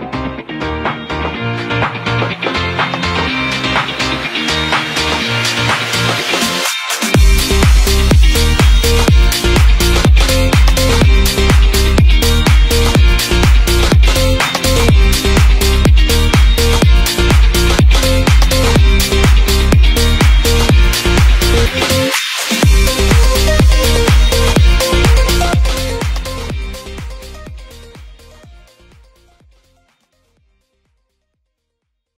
Música